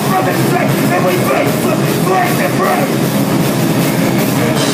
from the streets and we face the flames and.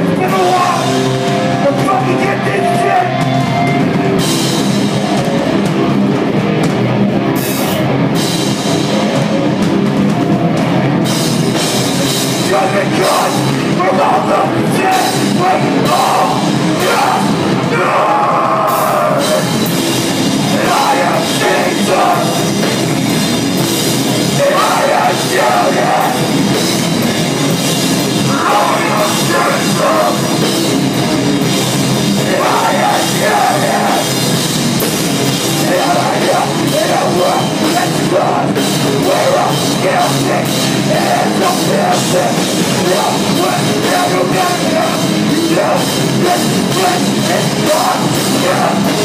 Let's get along! Yeah.